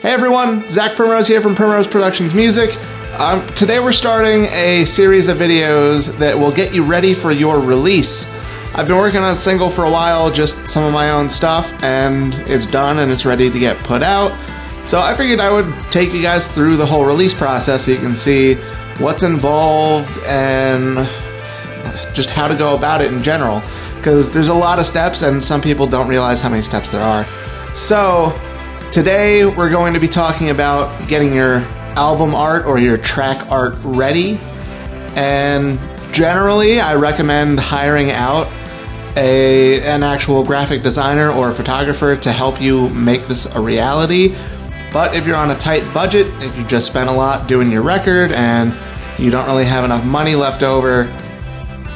Hey everyone, Zach Primrose here from Primrose Productions Music. Um, today we're starting a series of videos that will get you ready for your release. I've been working on a single for a while, just some of my own stuff, and it's done and it's ready to get put out. So I figured I would take you guys through the whole release process so you can see what's involved and just how to go about it in general. Because there's a lot of steps, and some people don't realize how many steps there are. So, today we're going to be talking about getting your album art or your track art ready. And generally, I recommend hiring out a, an actual graphic designer or a photographer to help you make this a reality. But if you're on a tight budget, if you just spent a lot doing your record and you don't really have enough money left over,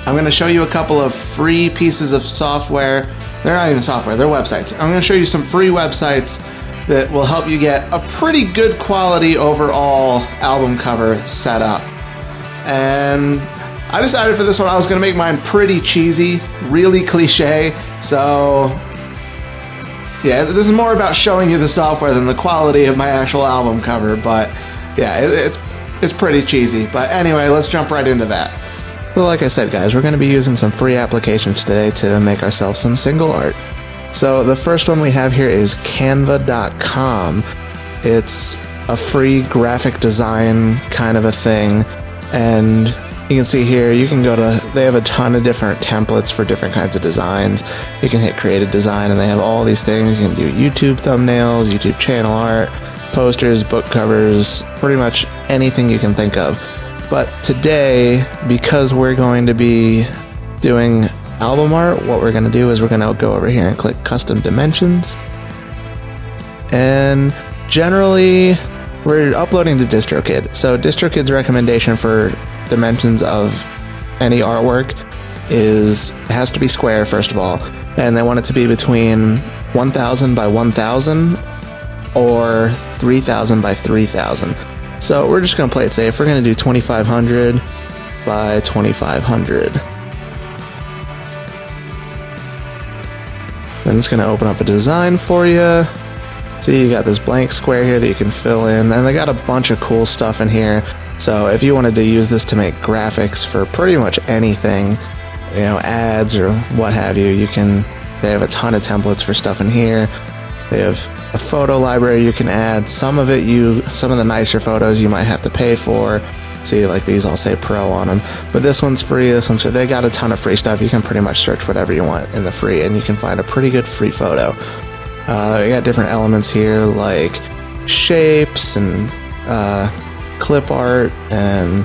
I'm going to show you a couple of free pieces of software. They're not even software, they're websites. I'm going to show you some free websites that will help you get a pretty good quality overall album cover set up. And I decided for this one I was going to make mine pretty cheesy, really cliche. So, yeah, this is more about showing you the software than the quality of my actual album cover. But yeah, it, it's it's pretty cheesy. But anyway, let's jump right into that. Well, like I said, guys, we're going to be using some free applications today to make ourselves some single art. So the first one we have here is canva.com. It's a free graphic design kind of a thing. And you can see here, you can go to, they have a ton of different templates for different kinds of designs. You can hit create a design and they have all these things. You can do YouTube thumbnails, YouTube channel art, posters, book covers, pretty much anything you can think of. But today, because we're going to be doing album art, what we're going to do is we're going to go over here and click custom dimensions. And generally, we're uploading to DistroKid. So, DistroKid's recommendation for dimensions of any artwork is it has to be square, first of all, and they want it to be between 1000 by 1000 or 3000 by 3000. So we're just going to play it safe. We're going to do 2500 by 2500. Then it's going to open up a design for you. See, you got this blank square here that you can fill in, and they got a bunch of cool stuff in here. So if you wanted to use this to make graphics for pretty much anything, you know, ads or what have you, you can. They have a ton of templates for stuff in here. They have a photo library you can add. Some of it you, some of the nicer photos you might have to pay for. See, like these all say pro on them, but this one's free. This one's free. They got a ton of free stuff. You can pretty much search whatever you want in the free, and you can find a pretty good free photo. Uh, you got different elements here like shapes and uh, clip art and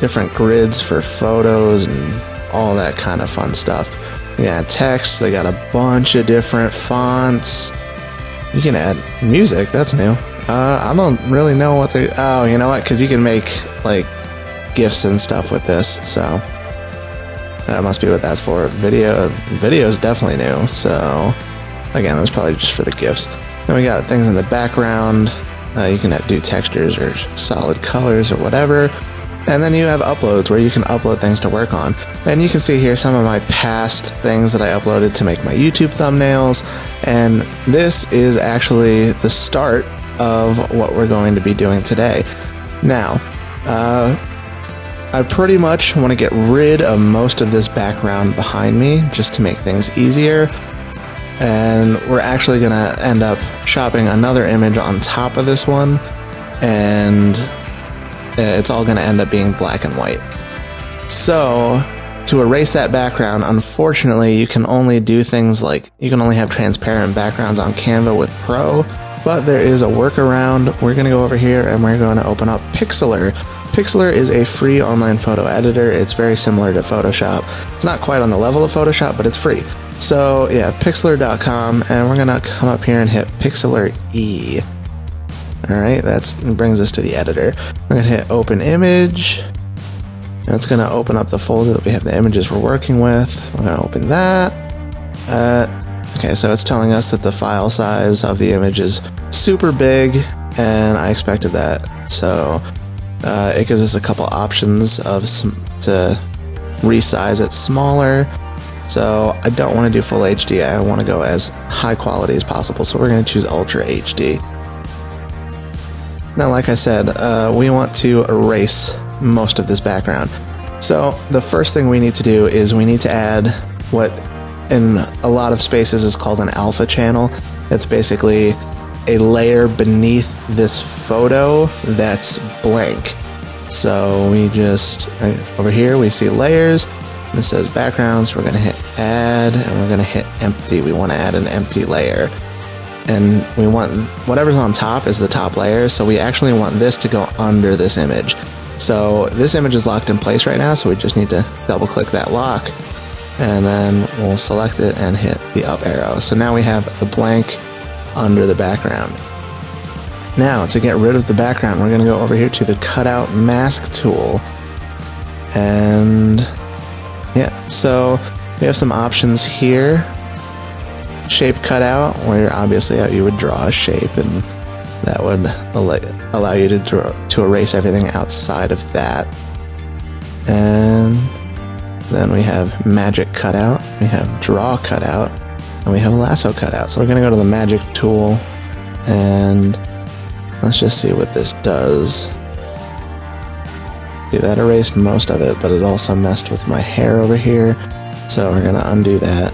different grids for photos and all that kind of fun stuff. Yeah, text. They got a bunch of different fonts. You can add music. That's new. Uh, I don't really know what they. Oh, you know what? Because you can make like gifts and stuff with this. So that must be what that's for. Video. Video is definitely new. So again, that's probably just for the gifts. Then we got things in the background. Uh, you can do textures or solid colors or whatever. And then you have uploads where you can upload things to work on. And you can see here some of my past things that I uploaded to make my YouTube thumbnails. And this is actually the start of what we're going to be doing today. Now, uh, I pretty much want to get rid of most of this background behind me just to make things easier. And we're actually going to end up shopping another image on top of this one. And it's all going to end up being black and white. So, to erase that background, unfortunately, you can only do things like you can only have transparent backgrounds on Canva with Pro, but there is a workaround. We're going to go over here and we're going to open up Pixlr. Pixlr is a free online photo editor. It's very similar to Photoshop. It's not quite on the level of Photoshop, but it's free. So, yeah, pixlr.com, and we're to come up here and hit Pixlr E. All right, that brings us to the editor. We're gonna hit open image. That's gonna open up the folder that we have the images we're working with. We're gonna open that. Uh, okay, so it's telling us that the file size of the image is super big, and I expected that. So uh, it gives us a couple options of to resize it smaller. So I don't want to do full HD. I want to go as high quality as possible. So we're going to choose Ultra HD. Now, like I said, uh, we want to erase most of this background. So the first thing we need to do is we need to add what in a lot of spaces is called an alpha channel. It's basically a layer beneath this photo that's blank. So we just, right over here, we see layers. And It says backgrounds. We're going to hit add and we're going to hit empty. We want to add an empty layer. And we want whatever's on top is the top layer. So we actually want this to go under this image. So this image is locked in place right now. So we just need to double click that lock and then we'll select it and hit the up arrow. So now we have the blank under the background. Now, to get rid of the background, we're going to go over here to the cutout mask tool. And yeah, so we have some options here. Shape cutout, where obviously you would draw a shape and that would allow you to, draw, to erase everything outside of that. And then we have magic cutout, we have draw cutout, and we have lasso cutout. So we're to go to the magic tool and let's just see what this does. See, that erased most of it, but it also messed with my hair over here. So we're to undo that.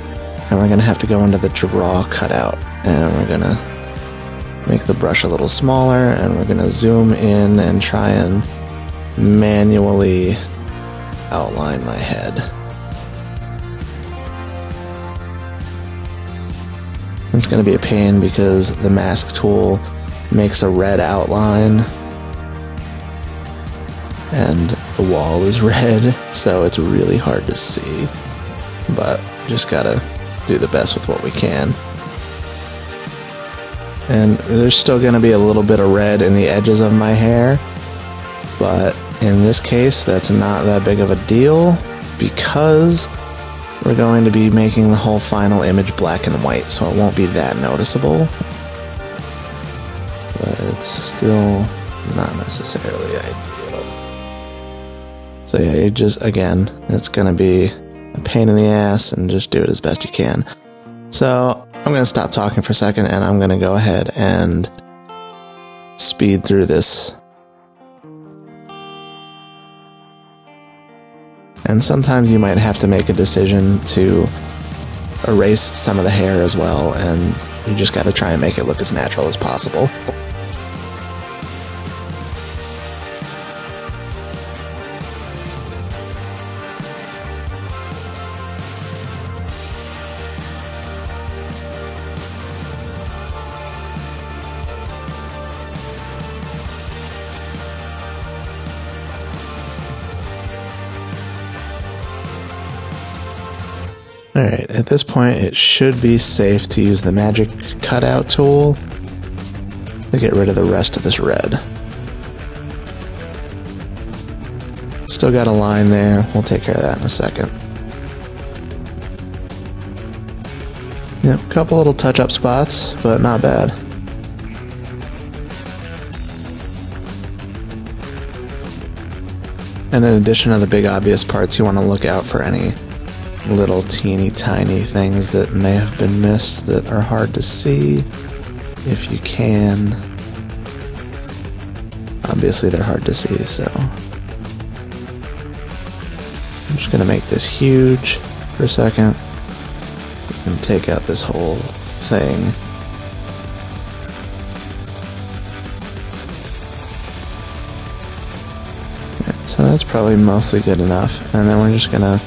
And we're to have to go into the draw cutout. And we're to make the brush a little smaller. And we're to zoom in and try and manually outline my head. It's going to be a pain because the mask tool makes a red outline and the wall is red, so it's really hard to see. But just gotta do the best with what we can. And there's still gonna be a little bit of red in the edges of my hair, but in this case, that's not that big of a deal because we're going to be making the whole final image black and white, so it won't be that noticeable. But it's still not necessarily ideal. So yeah, you just, again, it's going to be a pain in the ass and just do it as best you can. So I'm going to stop talking for a second and I'm going to go ahead and speed through this And sometimes you might have to make a decision to erase some of the hair as well, and you just got to try and make it look as natural as possible. Alright, at this point it should be safe to use the magic cutout tool to get rid of the rest of this red. Still got a line there, we'll take care of that in a second. Yep, a couple little touch up spots, but not bad. And in addition to the big obvious parts, you want to look out for any little teeny tiny things that may have been missed that are hard to see if you can. Obviously, they're hard to see, so I'm just gonna make this huge for a second and take out this whole thing. so that's probably mostly good enough, and then we're just gonna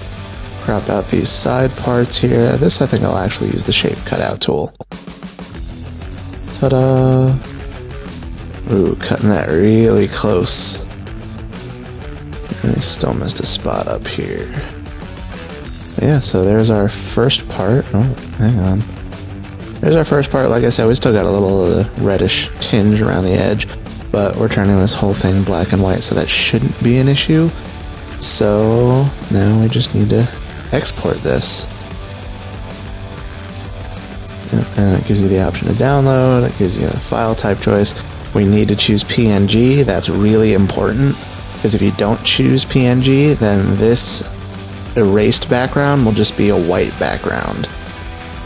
crop out these side parts here. This I think I'll actually use the shape cutout tool. Ta-da! Ooh, cutting that really close. And I still missed a spot up here. Yeah, so there's our first part. Oh, hang on. There's our first part. Like I said, we still got a little of the reddish tinge around the edge, but we're turning this whole thing black and white, so that shouldn't be an issue. So now we just need to export this. And it gives you the option to download, it gives you a file type choice. We need to choose PNG, that's really important, because if you don't choose PNG, then this erased background will just be a white background.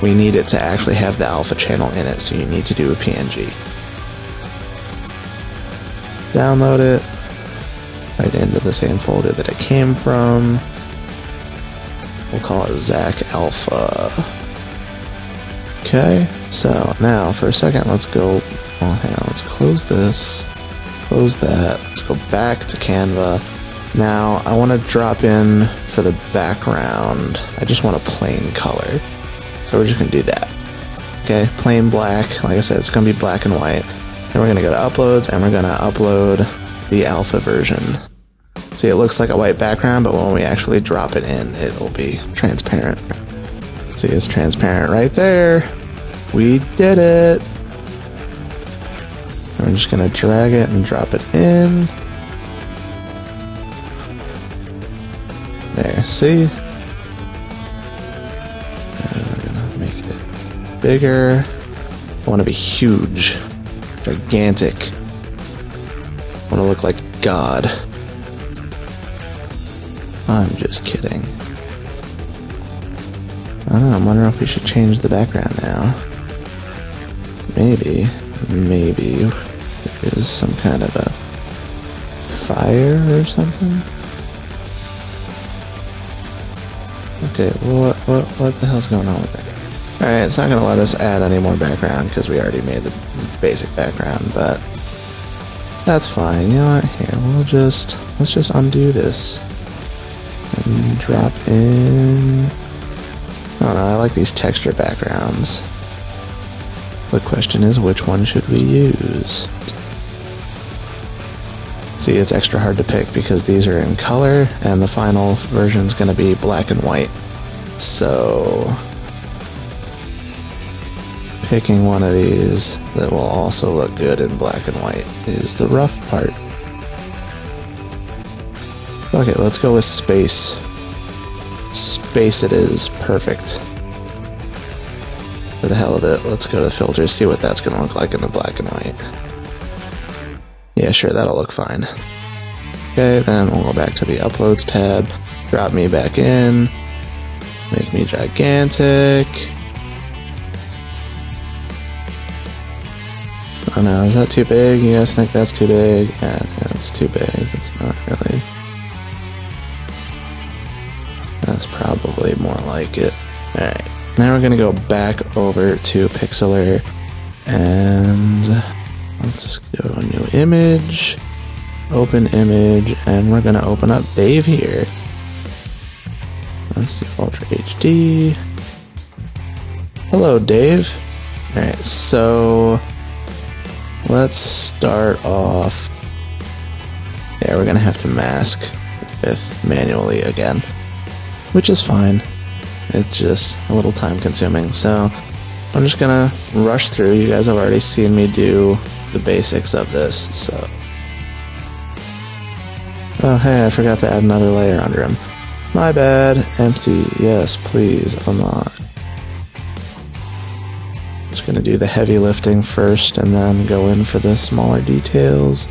We need it to actually have the alpha channel in it, so you need to do a PNG. download it right into the same folder that it came from. We'll call it Zach Alpha. Okay, so now for a second, let's go. Well, hang on, let's close this, close that. Let's go back to Canva. Now I want to drop in for the background. I just want a plain color, so we're just gonna do that. Okay, plain black. Like I said, it's gonna be black and white. And we're gonna go to uploads, and we're gonna upload the alpha version. See, it looks like a white background, but when we actually drop it in, it will be transparent. See, it's transparent right there. We did it. I'm just gonna drag it and drop it in. There, see? And we're gonna make it bigger. I want to be huge, gigantic. I want to look like God. I'm just kidding. I don't know, I'm wondering if we should change the background now. Maybe, maybe there's some kind of a fire or something? Okay, what, what, what the hell's going on with that? Alright, it's not going to let us add any more background because we already made the basic background, but that's fine. You know what? Here, we'll just, let's just undo this and drop in. I don't know, I like these texture backgrounds. The question is, which one should we use? See, it's extra hard to pick because these are in color, and the final version is going to be black and white. So, picking one of these that will also look good in black and white is the rough part. Okay, let's go with space. Space it is. Perfect. For the hell of it, let's go to the filters, see what that's going to look like in the black and white. Yeah, sure, that'll look fine. Okay, then we'll go back to the uploads tab, drop me back in, make me gigantic. Oh no, is that too big? You guys think that's too big? Yeah, yeah, it's too big. It's not really. That's probably more like it. Alright, now we're going to go back over to Pixlr and let's go new image, open image, and we're going to open up Dave here. Let's see, Ultra HD. Hello, Dave. Alright, so let's start off. Yeah, we're going to have to mask with manually again which is fine. It's just a little time consuming. So I'm just gonna rush through. You guys have already seen me do the basics of this, so. Oh, hey, I forgot to add another layer under him. My bad. Empty. Yes, please. Unlock. Just gonna do the heavy lifting first and then go in for the smaller details.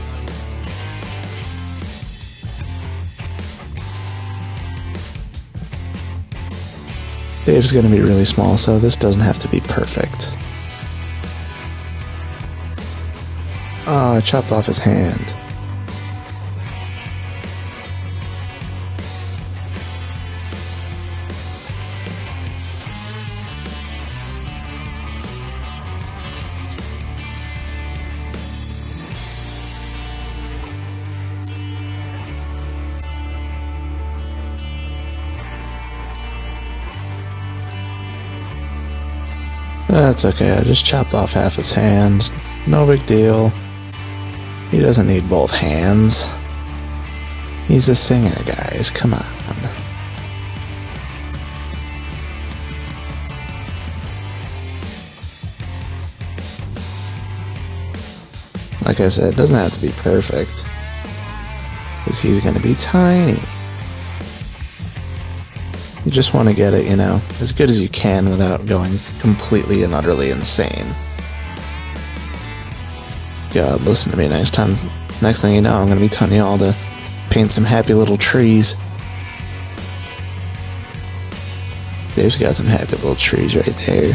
Dave's going to be really small, so this doesn't have to be perfect. Oh, I chopped off his hand. That's okay, I just chopped off half his hand. No big deal. He doesn't need both hands. He's a singer, guys, come on. Like I said, it doesn't have to be perfect. Because he's gonna be tiny. You just want to get it, you know, as good as you can without going completely and utterly insane. God, listen to me next time. Next thing you know, I'm going to be telling you all to paint some happy little trees. Dave's got some happy little trees right there.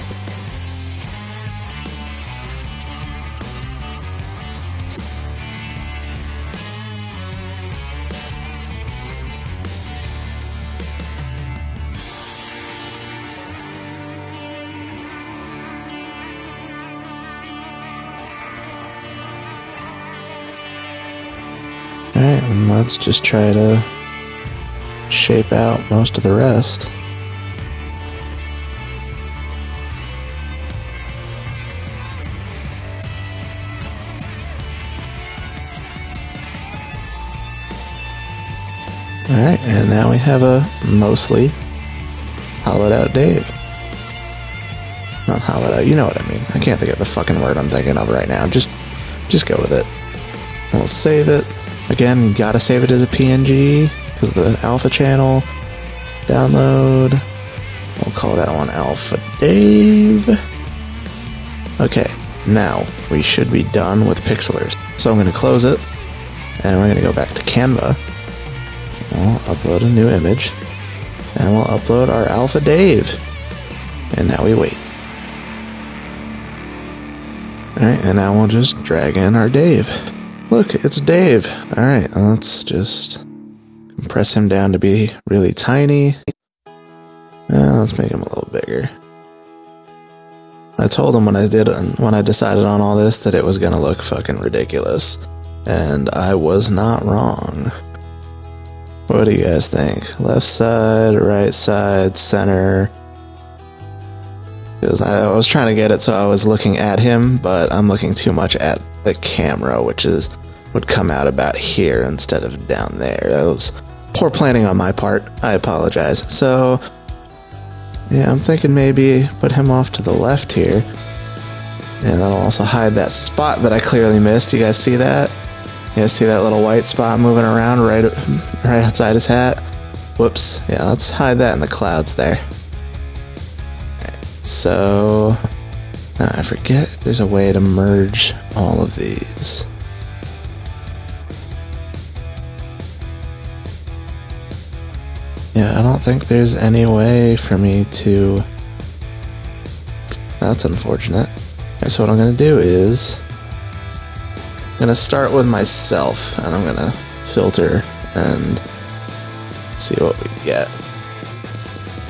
Alright, and let's just try to shape out most of the rest. Alright, and now we have a mostly hollowed out Dave. Not hollowed out, you know what I mean. I can't think of the fucking word I'm thinking of right now. Just just go with it. We'll save it. Again, you gotta save it as a PNG, because the alpha channel. Download. We'll call that one Alpha Dave. Okay, now we should be done with pixelers. So I'm gonna close it, and we're gonna go back to Canva. We'll upload a new image. And we'll upload our Alpha Dave. And now we wait. Alright, and now we'll just drag in our Dave. Look, it's Dave. Alright, let's just compress him down to be really tiny. Uh, let's make him a little bigger. I told him when I did when I decided on all this that it was gonna look fucking ridiculous. And I was not wrong. What do you guys think? Left side, right side, center? Because I was trying to get it so I was looking at him, but I'm looking too much at the camera, which is would come out about here instead of down there. That was poor planning on my part. I apologize. So, yeah, I'm thinking maybe put him off to the left here. And that'll also hide that spot that I clearly missed. You guys see that? Yeah, see that little white spot moving around right, right outside his hat? Whoops. Yeah, let's hide that in the clouds there. So, I forget there's a way to merge all of these. Yeah, I don't think there's any way for me to. That's unfortunate. Okay, so what I'm gonna do is I'm gonna start with myself and I'm gonna filter and see what we get.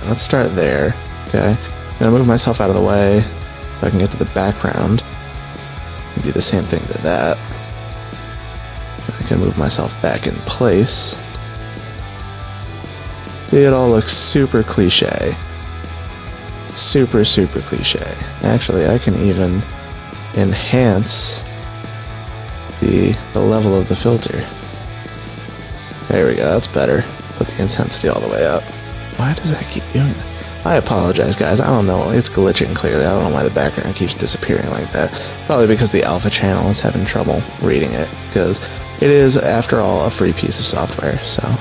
Let's start there. Okay. I'm gonna move myself out of the way so I can get to the background. Do the same thing to that. I can move myself back in place. It all looks super cliche. Super, super cliche. Actually, I can even enhance the, the level of the filter. There we go, that's better. Put the intensity all the way up. Why does that keep doing that? I apologize, guys. I don't know. It's glitching clearly. I don't know why the background keeps disappearing like that. Probably because the alpha channel is having trouble reading it. Because it is, after all, a free piece of software. So.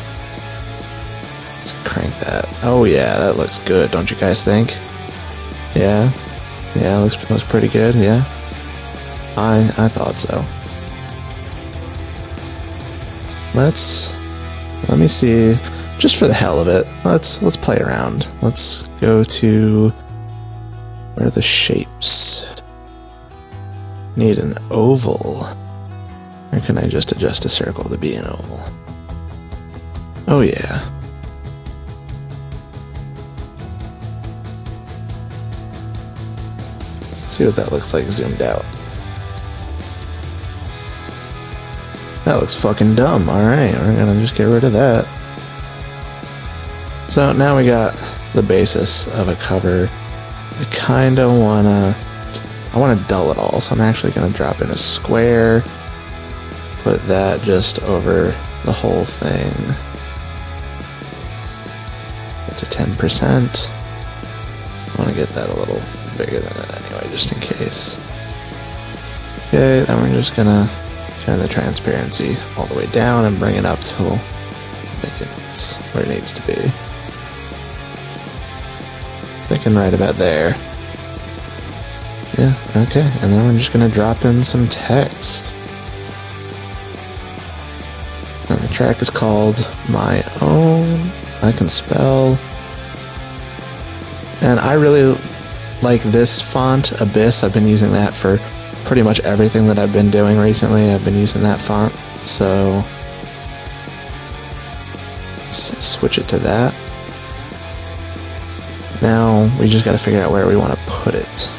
Oh yeah, that looks good. Don't you guys think? Yeah, yeah, looks looks pretty good. Yeah, I I thought so. Let's let me see. Just for the hell of it, let's let's play around. Let's go to where are the shapes? Need an oval. Or can I just adjust a circle to be an oval? Oh yeah. See what that looks like zoomed out. That looks fucking dumb. Alright, we're gonna just get rid of that. So now we got the basis of a cover. I kinda wanna I wanna dull it all, so I'm actually gonna drop in a square, put that just over the whole thing. Get to 10%. I wanna get that a little bigger than anyway, just in case. Okay, then we're just gonna turn the transparency all the way down and bring it up till I think it's where it needs to be. Thinking right about there. Yeah, okay, and then we're just gonna drop in some text. And the track is called My Own. I can spell. And I really like this font, Abyss. I've been using that for pretty much everything that I've been doing recently. I've been using that font. So let's switch it to that. Now we just got to figure out where we want to put it.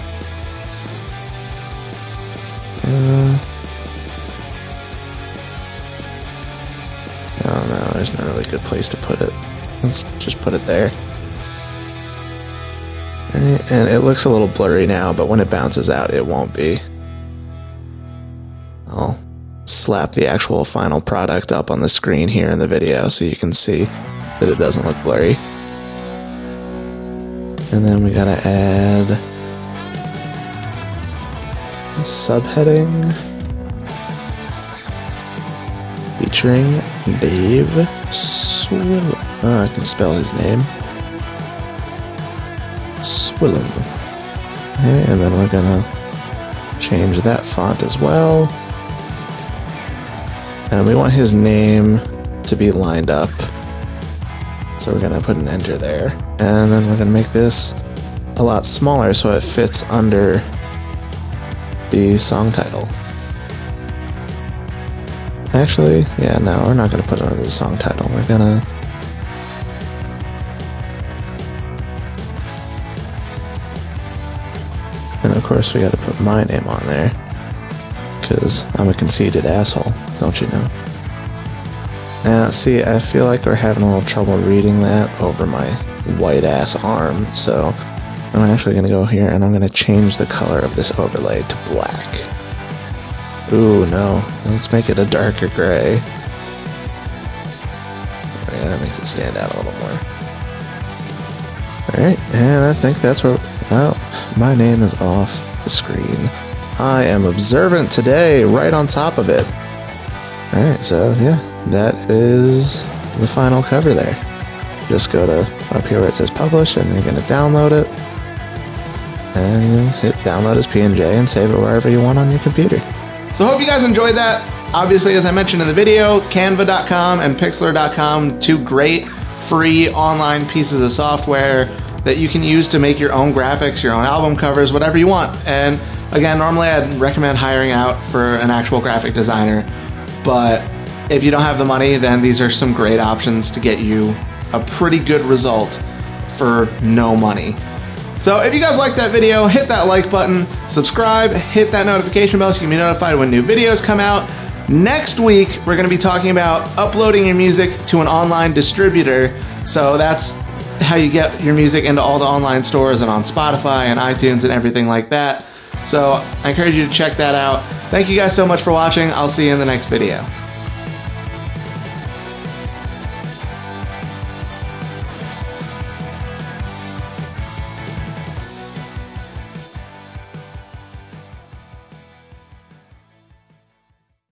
Uh, Oh no, there's no really good place to put it. Let's just put it there. And it looks a little blurry now, but when it bounces out, it won't be. I'll slap the actual final product up on the screen here in the video so you can see that it doesn't look blurry. And then we gotta add a subheading featuring Dave Swillam. Oh, I can spell his name. Swillam. Okay, and then we're gonna change that font as well. And we want his name to be lined up. So we're gonna put an enter there. And then we're gonna make this a lot smaller so it fits under the song title. Actually, yeah, no, we're not gonna put it under the song title. We're gonna course we gotta put my name on there. Cause I'm a conceited asshole, don't you know? Now, see, I feel like we're having a little trouble reading that over my white ass arm, so I'm actually to go here and I'm to change the color of this overlay to black. Ooh, no. Let's make it a darker gray. Yeah, that makes it stand out a little more. Alright, and I think that's where... Oh, my name is off the screen. I am observant today, right on top of it. Alright, so yeah, that is the final cover there. Just go to up here where it says publish and you're going to download it. And hit download as PNG and save it wherever you want on your computer. So hope you guys enjoyed that. Obviously, as I mentioned in the video, canva.com and pixlr.com, two great free online pieces of software that you can use to make your own graphics, your own album covers, whatever you want. And again, normally I'd recommend hiring out for an actual graphic designer, but if you don't have the money, then these are some great options to get you a pretty good result for no money. So if you guys like that video, hit that like button, subscribe, hit that notification bell so you can be notified when new videos come out. Next week, we're going to be talking about uploading your music to an online distributor. So that's how you get your music into all the online stores and on Spotify and iTunes and everything like that. So I encourage you to check that out. Thank you guys so much for watching. I'll see you in the next video.